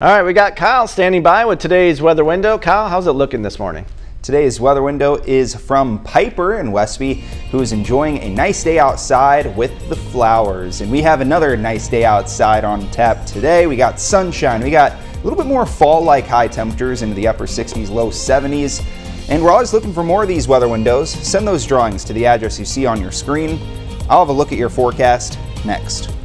All right, we got Kyle standing by with today's weather window. Kyle, how's it looking this morning? Today's weather window is from Piper in Westby, who is enjoying a nice day outside with the flowers. And we have another nice day outside on tap today. We got sunshine, we got a little bit more fall-like high temperatures into the upper 60s, low 70s. And we're always looking for more of these weather windows. Send those drawings to the address you see on your screen. I'll have a look at your forecast next.